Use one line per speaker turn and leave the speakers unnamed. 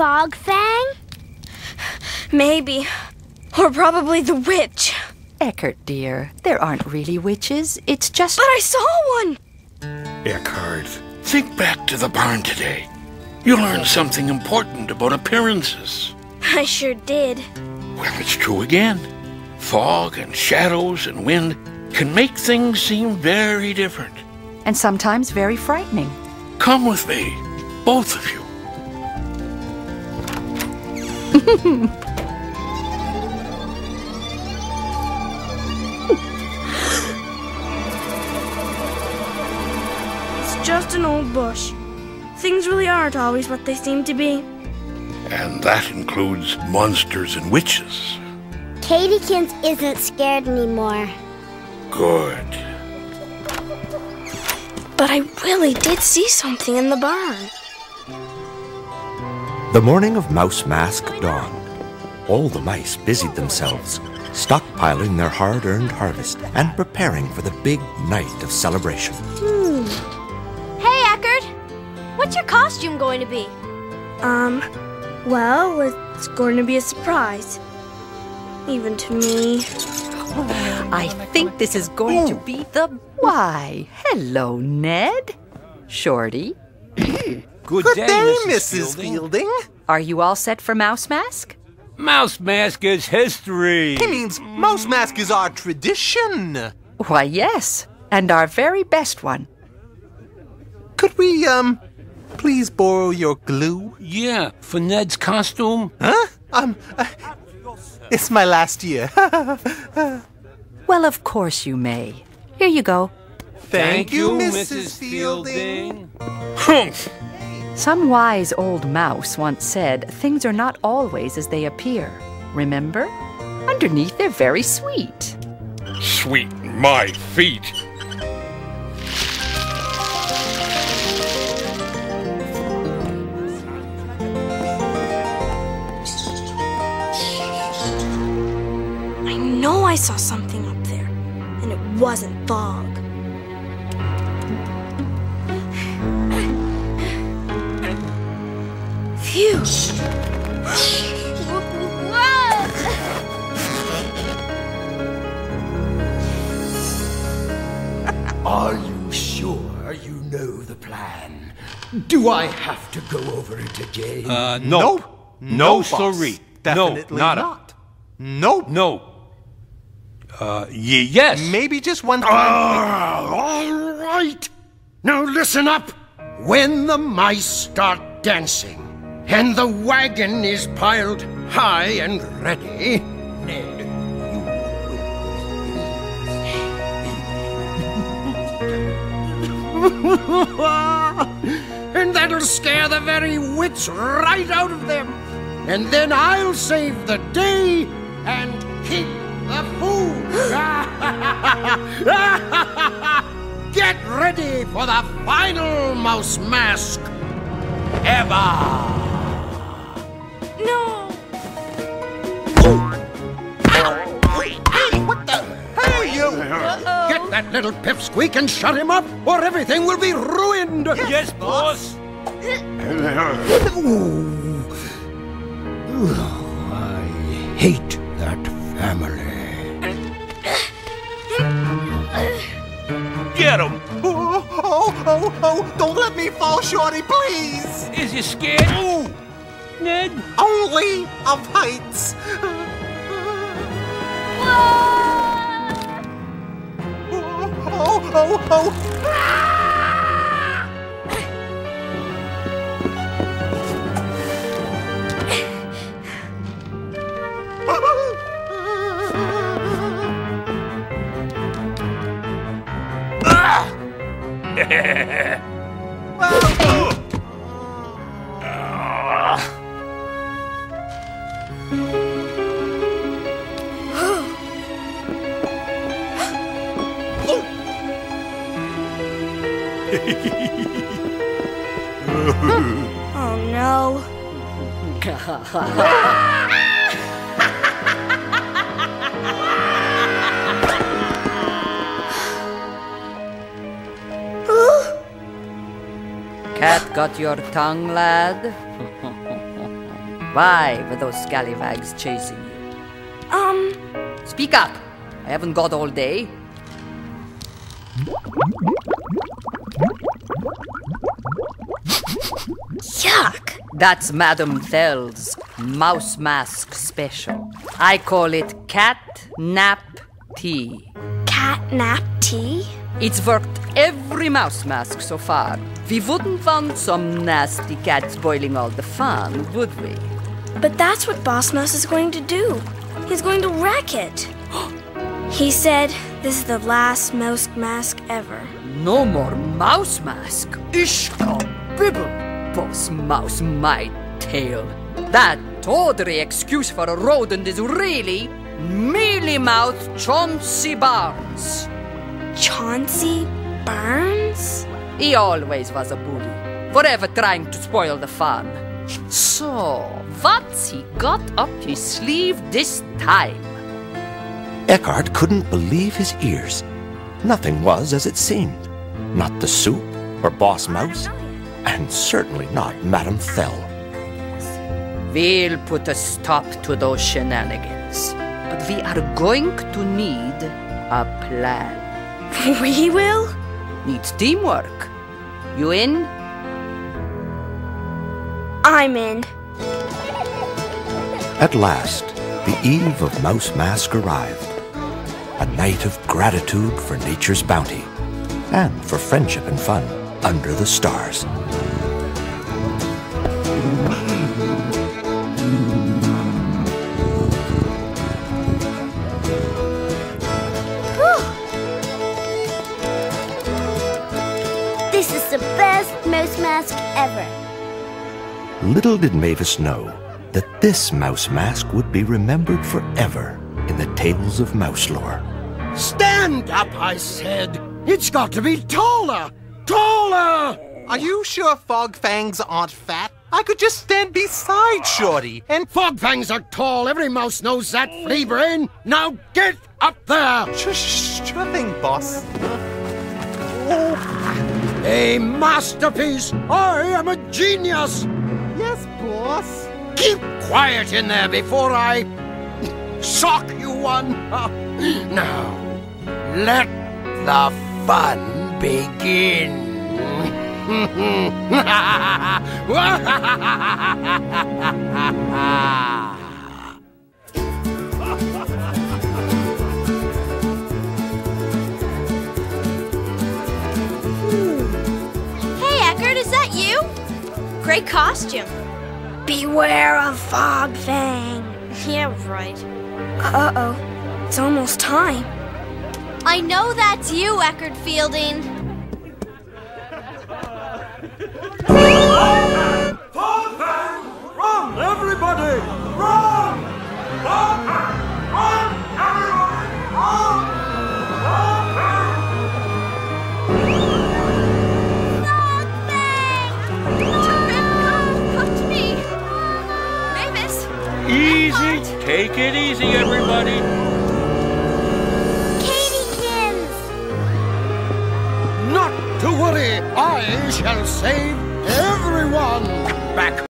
Fog Fang?
Maybe. Or probably the witch.
Eckhart, dear, there aren't really witches. It's just.
But I saw one!
Eckhart, think back to the barn today. You learned something important about appearances.
I sure did.
Well, it's true again. Fog and shadows and wind can make things seem very different.
And sometimes very frightening.
Come with me, both of you.
It's just an old bush. Things really aren't always what they seem to be.
And that includes monsters and witches.
Katykins isn't scared anymore.
Good.
But I really did see something in the barn.
The morning of Mouse Mask dawned. All the mice busied themselves, stockpiling their hard earned harvest and preparing for the big night of celebration. Hmm.
Hey, Eckhart! What's your costume going to be?
Um, well, it's going to be a surprise. Even to me.
I think this is going to be the. Why, hello, Ned. Shorty,
Good,
Good
day,
day,
Mrs.
Mrs. Fielding.
are you all set for Mouse Mask?
Mouse Mask is history.
He means Mouse Mask is our tradition.
Why, yes, and our very best one.
Could we, um, please borrow your glue?
Yeah, for Ned's costume.
Huh? Um, uh, it's my last year.
Well, of course you may. Here you go.
Thank you, Mrs. Fielding.
Humph!
Some wise old mouse once said things are not always as they appear. Remember? Underneath, they're very sweet.
Sweet my feet.
I know I saw something up there, and it wasn't fog. Phew!
Are you sure you know the plan? Do I have to go over it again?
Uh, no.
Nope.
No,
boss.
sorry.
Definitely
no, nada.
not. Nope.
No. Uh, ye- yes.
Maybe just one time.
Ah, all right. Now listen up. When the mice start dancing and the wagon is piled high and ready, Ned, you. and that'll scare the very wits right out of them. And then I'll save the day and keep the food. Get ready for the final mouse mask ever.
No!
Hey, what the? Hey, you! Get that little pipsqueak and shut him up, or everything will be ruined.
Yes, boss.
I hate that family.
Get him.
Oh, oh, oh, oh, don't let me fall, Shorty, please.
Is you scared? Ooh. Ned.
Only of heights. Ah! Oh, oh, oh.
oh. Oh no.
Cat got your tongue, lad? Why were those scallywags chasing you?
Um,
Speak up! I haven't got all day.
Yuck.
That's Madame Thell's mouse mask special. I call it cat nap tea.
Cat nap tea?
It's worked every mouse mask so far. We wouldn't want some nasty cat spoiling all the fun, would we?
But that's what Boss Mouse is going to do. He's going to wreck it. he said this is the last mouse mask ever.
No more mouse mask. Ishka bibble, boss mouse my tail. That tawdry excuse for a rodent is really mealy mouth Chauncey Barnes.
Chauncey Burns?
He always was a bully, forever trying to spoil the fun. So, what's he got up his sleeve this time?
Eckhart couldn't believe his ears. Nothing was as it seemed. Not the soup or Boss Mouse, and certainly not Madame Thell.
We'll put a stop to those shenanigans. But we are going to need a plan.
We will?
Needs teamwork. You in?
I'm in.
At last, the eve of Mouse Mask arrived. A night of gratitude for nature's bounty and for friendship and fun under the stars.
This is the best mouse mask ever.
Little did Mavis know that this mouse mask would be remembered forever in the tales of mouse lore.
Stand up, I said. It's got to be taller! Taller!
Are you sure Fog Fangs aren't fat? I could just stand beside Shorty and
Fogfangs are tall. Every mouse knows that, flea brain. Now get up there!
Sh- sh- sure thing, boss.
A masterpiece! I am a genius!
Yes, boss.
Keep quiet in there before I sock you one. now, let the fun begin.
Hey, Eckhart, is that you? Great costume.
Beware of Fog Fang.
Yeah, right.
Uh oh. It's almost time.
I know that's you, Eckhart Fielding. Come to me. Mavis.
Easy. Take it easy, everybody.
I shall save everyone. Back